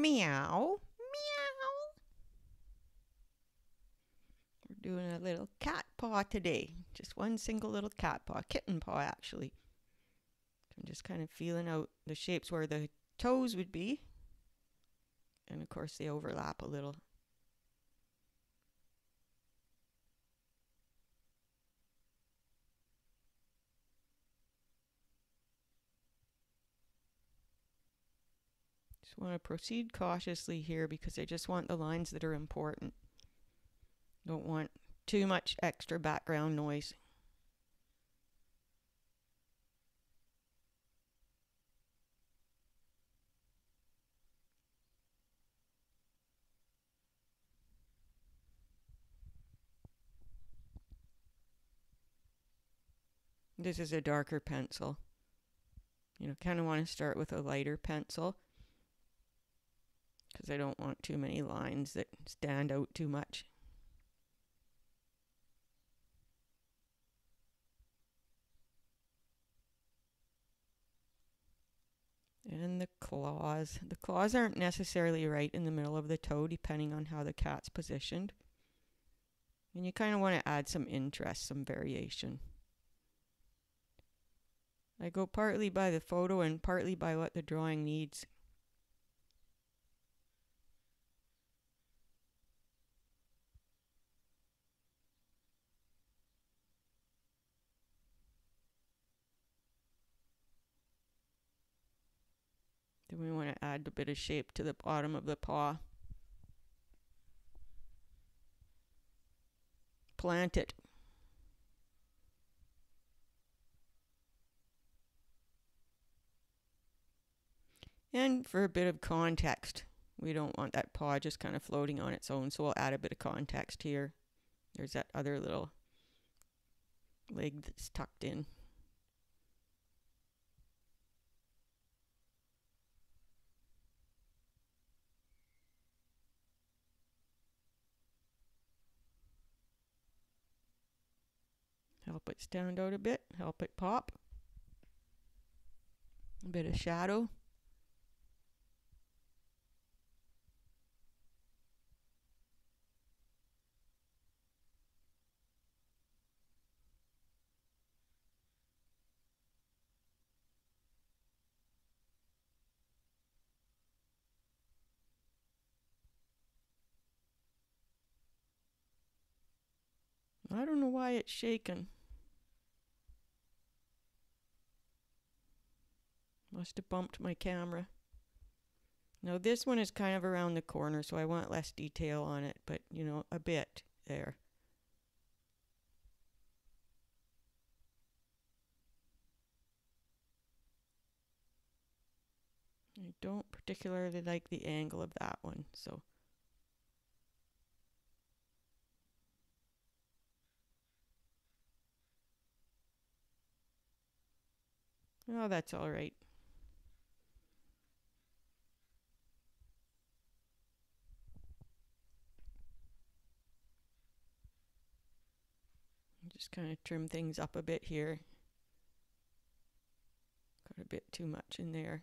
Meow. Meow. We're doing a little cat paw today. Just one single little cat paw, kitten paw actually. I'm just kind of feeling out the shapes where the toes would be. And of course they overlap a little. Just want to proceed cautiously here because I just want the lines that are important. Don't want too much extra background noise. This is a darker pencil. You know, kind of want to start with a lighter pencil because I don't want too many lines that stand out too much. And the claws. The claws aren't necessarily right in the middle of the toe depending on how the cat's positioned. And you kind of want to add some interest, some variation. I go partly by the photo and partly by what the drawing needs. Then we want to add a bit of shape to the bottom of the paw. Plant it. And for a bit of context, we don't want that paw just kind of floating on its own, so we'll add a bit of context here. There's that other little leg that's tucked in. It stand out a bit, help it pop. A bit of shadow. I don't know why it's shaking. Must have bumped my camera. Now this one is kind of around the corner, so I want less detail on it, but you know, a bit there. I don't particularly like the angle of that one, so Oh, that's all right. Just kind of trim things up a bit here. Got a bit too much in there.